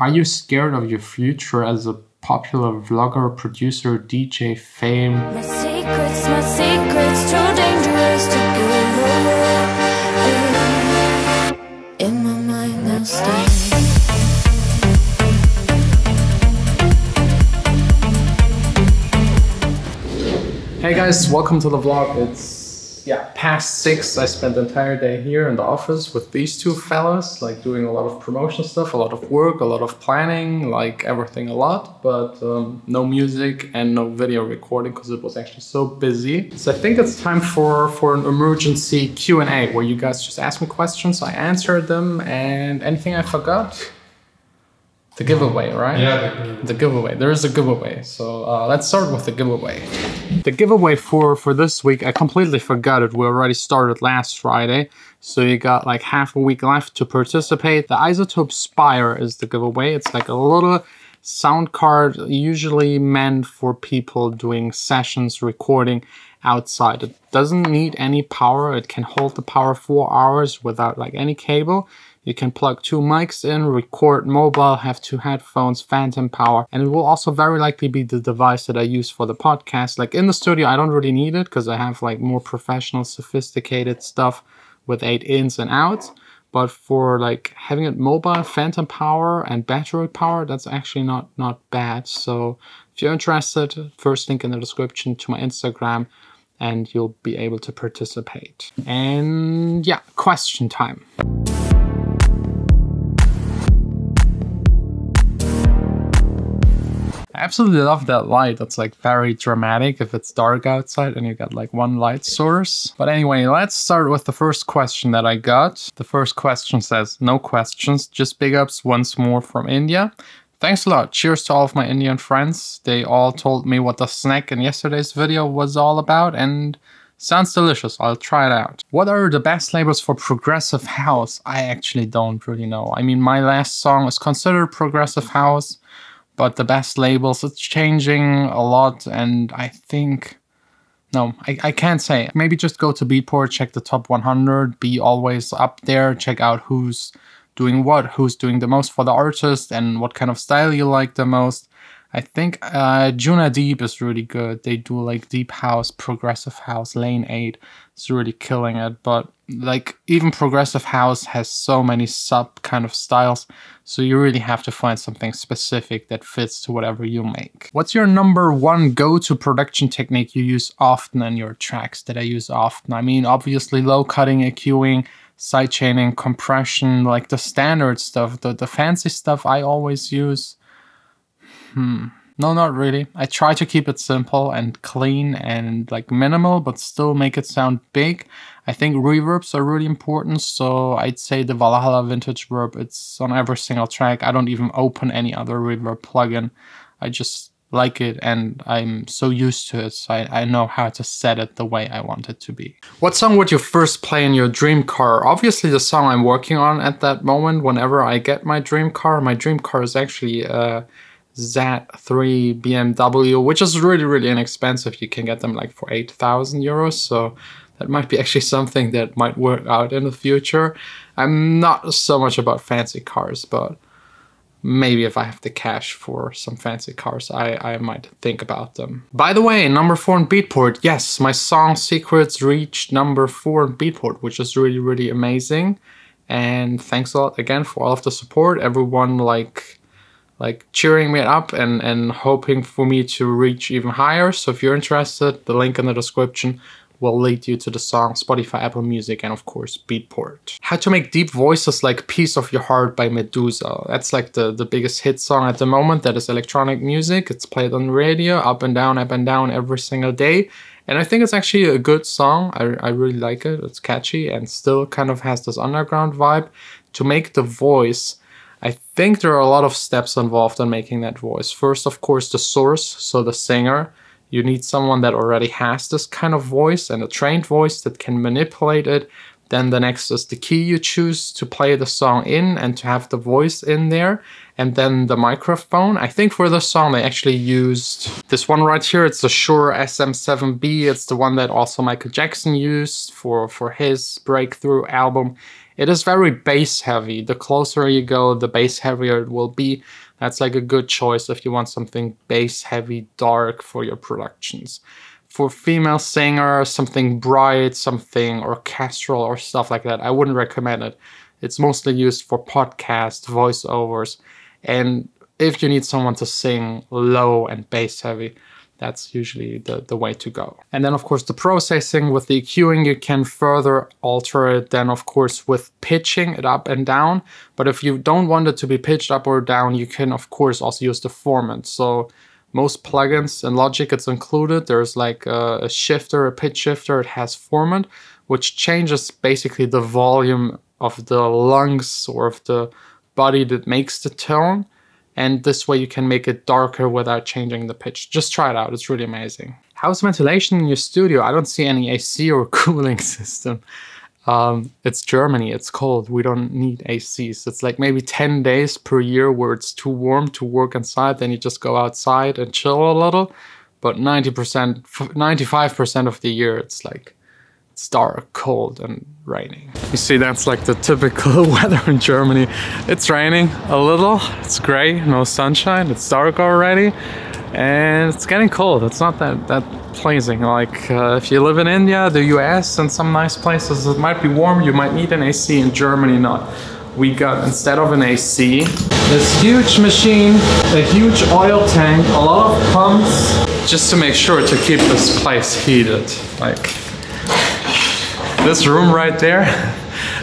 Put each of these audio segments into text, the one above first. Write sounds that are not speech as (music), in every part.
Are you scared of your future as a popular vlogger, producer, DJ, fame? My secrets, my secrets, too dangerous to give away. In my mind, stay. Hey guys, welcome to the vlog. It's yeah, past six. I spent the entire day here in the office with these two fellas, like doing a lot of promotion stuff, a lot of work, a lot of planning, like everything a lot, but um, no music and no video recording because it was actually so busy. So I think it's time for for an emergency Q and A where you guys just ask me questions, I answer them, and anything I forgot. The giveaway, right? Yeah, the giveaway. There is a giveaway. So uh, let's start with the giveaway. The giveaway for for this week, I completely forgot it. We already started last Friday, so you got like half a week left to participate. The iZotope Spire is the giveaway. It's like a little sound card, usually meant for people doing sessions, recording outside. It doesn't need any power. It can hold the power four hours without like any cable. You can plug two mics in, record mobile, have two headphones, phantom power, and it will also very likely be the device that I use for the podcast. Like in the studio, I don't really need it because I have like more professional, sophisticated stuff with eight ins and outs. But for like having it mobile, phantom power, and battery power, that's actually not not bad. So if you're interested, first link in the description to my Instagram and you'll be able to participate. And yeah, question time. Absolutely love that light. That's like very dramatic if it's dark outside and you got like one light source. But anyway, let's start with the first question that I got. The first question says, no questions, just big ups once more from India. Thanks a lot. Cheers to all of my Indian friends. They all told me what the snack in yesterday's video was all about and sounds delicious. I'll try it out. What are the best labels for progressive house? I actually don't really know. I mean, my last song is considered progressive house but the best labels it's changing a lot and i think no I, I can't say maybe just go to beatport check the top 100 be always up there check out who's doing what who's doing the most for the artist and what kind of style you like the most I think uh, Anjunadeep is really good. They do like deep house, progressive house, lane 8. It's really killing it. But like even progressive house has so many sub kind of styles. So you really have to find something specific that fits to whatever you make. What's your number one go-to production technique you use often in your tracks that I use often? I mean, obviously low cutting, EQing, sidechaining, compression, like the standard stuff, the, the fancy stuff I always use Hmm. No, not really. I try to keep it simple and clean and like minimal, but still make it sound big. I think reverbs are really important, so I'd say the Valhalla Vintage Verb, it's on every single track. I don't even open any other reverb plugin. I just like it and I'm so used to it, so I, I know how to set it the way I want it to be. What song would you first play in your dream car? Obviously the song I'm working on at that moment, whenever I get my dream car. My dream car is actually... Uh, Z3 BMW, which is really, really inexpensive. You can get them like for 8,000 euros. So that might be actually something that might work out in the future. I'm not so much about fancy cars, but maybe if I have the cash for some fancy cars, I, I might think about them. By the way, number four in Beatport, yes, my song Secrets reached number four in Beatport, which is really, really amazing. And thanks a lot again for all of the support. Everyone like like cheering me up and, and hoping for me to reach even higher. So if you're interested, the link in the description will lead you to the song Spotify, Apple Music, and of course Beatport. How to make deep voices like Piece of Your Heart by Meduza. That's like the, the biggest hit song at the moment. That is electronic music. It's played on radio, up and down, up and down every single day. And I think it's actually a good song. I, I really like it. It's catchy and still kind of has this underground vibe. To make the voice I think there are a lot of steps involved in making that voice. First, of course, the source, so the singer. You need someone that already has this kind of voice and a trained voice that can manipulate it. Then the next is the key you choose to play the song in and to have the voice in there. And then the microphone. I think for the song they actually used this one right here. It's the Shure SM7B. It's the one that also Michael Jackson used for, for his breakthrough album It is very bass heavy. The closer you go, the bass heavier it will be. That's like a good choice if you want something bass heavy, dark for your productions. For female singer, something bright, something orchestral or stuff like that, I wouldn't recommend it. It's mostly used for podcast, voiceovers, and if you need someone to sing low and bass heavy, that's usually the, the way to go. And then of course the processing with the EQing, you can further alter it then of course with pitching it up and down. But if you don't want it to be pitched up or down, you can of course also use the formant. So most plugins in Logic it's included. There's like a, a shifter, a pitch shifter, it has formant, which changes basically the volume of the lungs or of the body that makes the tone and this way you can make it darker without changing the pitch. Just try it out, it's really amazing. How's ventilation in your studio? I don't see any AC (laughs) or cooling system. Um, it's Germany, it's cold, we don't need ACs. It's like maybe 10 days per year where it's too warm to work inside, then you just go outside and chill a little. But 90%, 95% of the year, it's like it's dark, cold, and raining. You see, that's like the typical (laughs) weather in Germany. It's raining a little, it's gray, no sunshine, it's dark already, and it's getting cold. It's not that, that pleasing. Like, uh, if you live in India, the US, and some nice places, it might be warm, you might need an AC in Germany, not. We got, instead of an AC, this huge machine, a huge oil tank, a lot of pumps, just to make sure to keep this place heated. Like, this room right there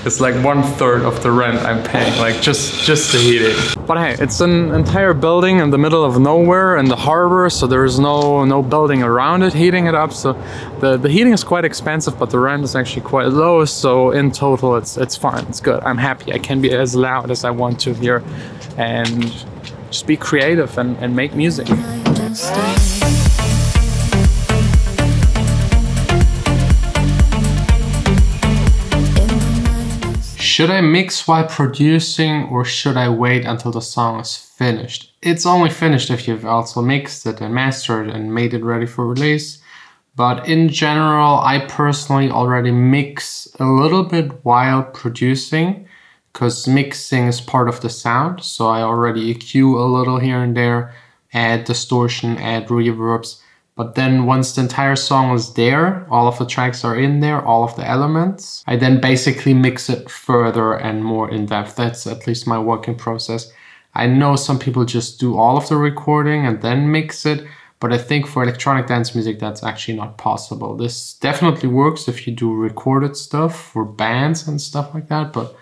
is like one third of the rent I'm paying, like just just the heating. But hey, it's an entire building in the middle of nowhere in the harbor, so there's no no building around it heating it up. So the the heating is quite expensive, but the rent is actually quite low. So in total, it's it's fine. It's good. I'm happy. I can be as loud as I want to here, and just be creative and, and make music. Should I mix while producing or should I wait until the song is finished? It's only finished if you've also mixed it and mastered and made it ready for release. But in general, I personally already mix a little bit while producing because mixing is part of the sound. So I already EQ a little here and there, add distortion, add reverbs. But then once the entire song is there, all of the tracks are in there, all of the elements, I then basically mix it further and more in depth. That's at least my working process. I know some people just do all of the recording and then mix it, but I think for electronic dance music, that's actually not possible. This definitely works if you do recorded stuff for bands and stuff like that, but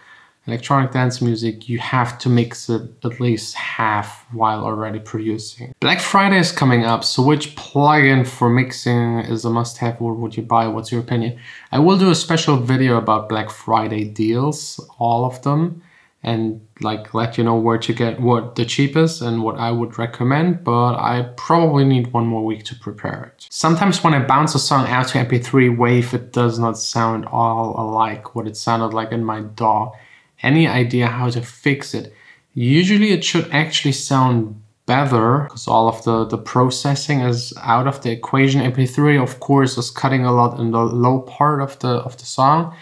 electronic dance music, you have to mix it at least half while already producing. Black Friday is coming up, so which plugin for mixing is a must-have or would you buy? What's your opinion? I will do a special video about Black Friday deals, all of them, and like let you know where to get what the cheapest and what I would recommend, but I probably need one more week to prepare it. Sometimes when I bounce a song out to MP3 Wave, it does not sound all alike what it sounded like in my DAW any idea how to fix it. Usually it should actually sound better because all of the, the processing is out of the equation. MP3 of course is cutting a lot in the low part of the of the song,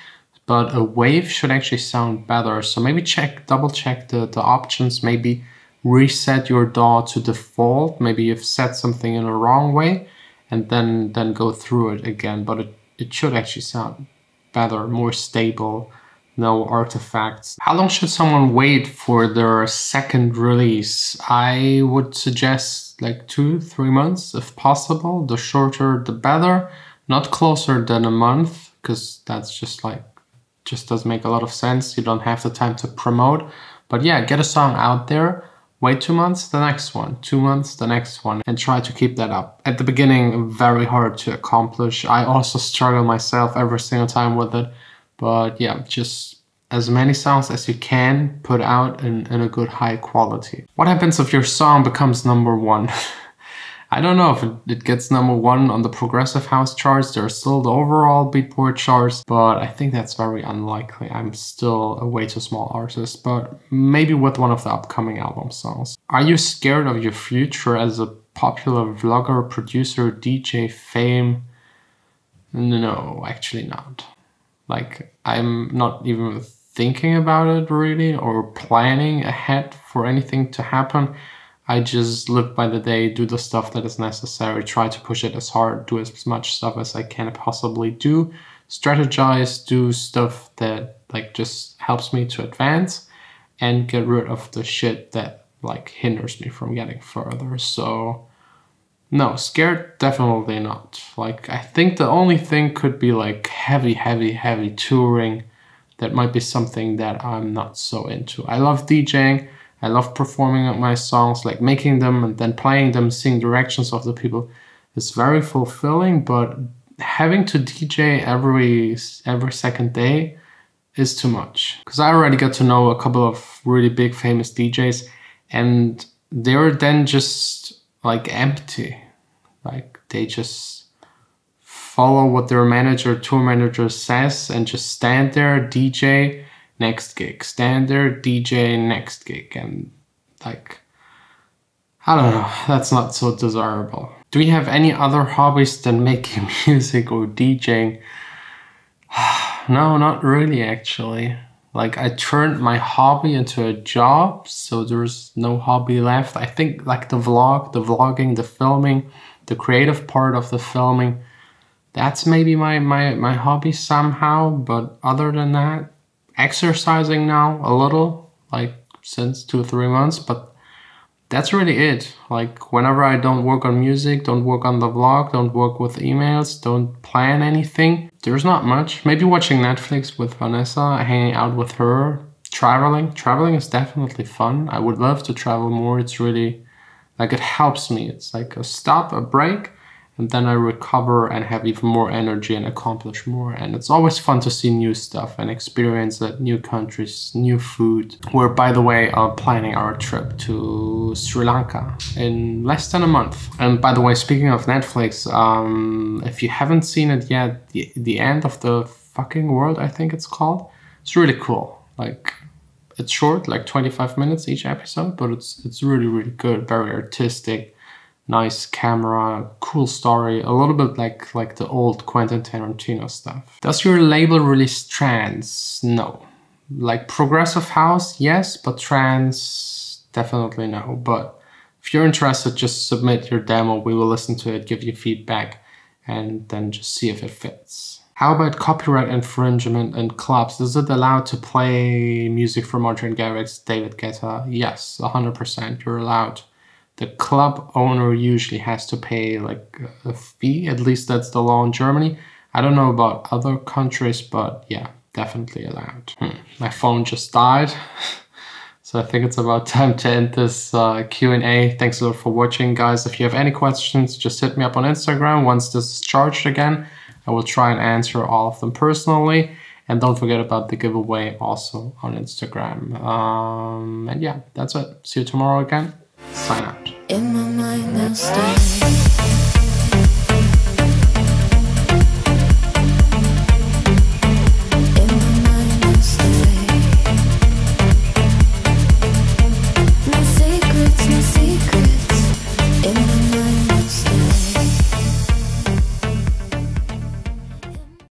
but a wave should actually sound better. So maybe check, double check the, the options, maybe reset your DAW to default. Maybe you've set something in a wrong way and then then go through it again. But it, it should actually sound better, more stable no artifacts. How long should someone wait for their second release? I would suggest like two, three months if possible. The shorter, the better. Not closer than a month, because that's just like, just doesn't make a lot of sense. You don't have the time to promote. But yeah, get a song out there. Wait two months, the next one. Two months, the next one. And try to keep that up. At the beginning, very hard to accomplish. I also struggle myself every single time with it but yeah, just as many songs as you can put out in, in a good high quality. What happens if your song becomes number one? (laughs) I don't know if it, it, gets number one on the progressive house charts. There's still the overall Beatport charts, but I think that's very unlikely. I'm still a way too small artist, but maybe with one of the upcoming album songs. Are you scared of your future as a popular vlogger, producer, DJ, fame? No, actually not. Like, I'm not even thinking about it really or planning ahead for anything to happen. I just live by the day, do the stuff that is necessary, try to push it as hard, do as much stuff as I can possibly do, strategize, do stuff that like just helps me to advance and get rid of the shit that like hinders me from getting further. So no, scared definitely not. Like I think the only thing could be like heavy, heavy, heavy touring. That might be something that I'm not so into. I love DJing. I love performing my songs, like making them and then playing them, seeing directions of the people. It's very fulfilling, but having to DJ every every second day is too much. Because I already got to know a couple of really big famous DJs, and they're then just like empty. Like they just follow what their manager, tour manager says, and just stand there, DJ, next gig, stand there, DJ, next gig, and like, I don't know, that's not so desirable. Do we have any other hobbies than making (laughs) music or DJing? (sighs) no, not really actually. Like I turned my hobby into a job, so there's no hobby left. I think like the vlog, the vlogging, the filming, the creative part of the filming, that's maybe my my my hobby somehow, but other than that, exercising now a little, like since two or three months, but that's really it. Like whenever I don't work on music, don't work on the vlog, don't work with emails, don't plan anything, there's not much. Maybe watching Netflix with Vanessa, hanging out with her, traveling. Traveling is definitely fun. I would love to travel more. It's really like it helps me. It's like a stop, a break, and then I recover and have even more energy and accomplish more. And it's always fun to see new stuff and experience that new countries, new food. We're, by the way, uh, planning our trip to Sri Lanka in less than a month. And by the way, speaking of Netflix, um, if you haven't seen it yet, the, the end of the fucking world, I think it's called, it's really cool. Like, it's short, like 25 minutes each episode, but it's it's really really good, very artistic nice camera, cool story, a little bit like like the old Quentin Tarantino stuff. Does your label release trance? No. Like progressive house, yes, but trance definitely no. But if you're interested, just submit your demo. We will listen to it, give you feedback, and then just see if it fits. How about copyright infringement in clubs? Is it allowed to play music from Martin Garrix, David Guetta? Yes, 100%. You're allowed the club owner usually has to pay like a fee. At least that's the law in Germany. I don't know about other countries, but yeah, definitely allowed. Hmm. My phone just died. (laughs) so I think it's about time to end this uh, Q&A. Thanks a lot for watching, guys. If you have any questions, just hit me up on Instagram. Once this is charged again, I will try and answer all of them personally. And don't forget about the giveaway also on Instagram. Um, and yeah, that's it. See you tomorrow again Sine out.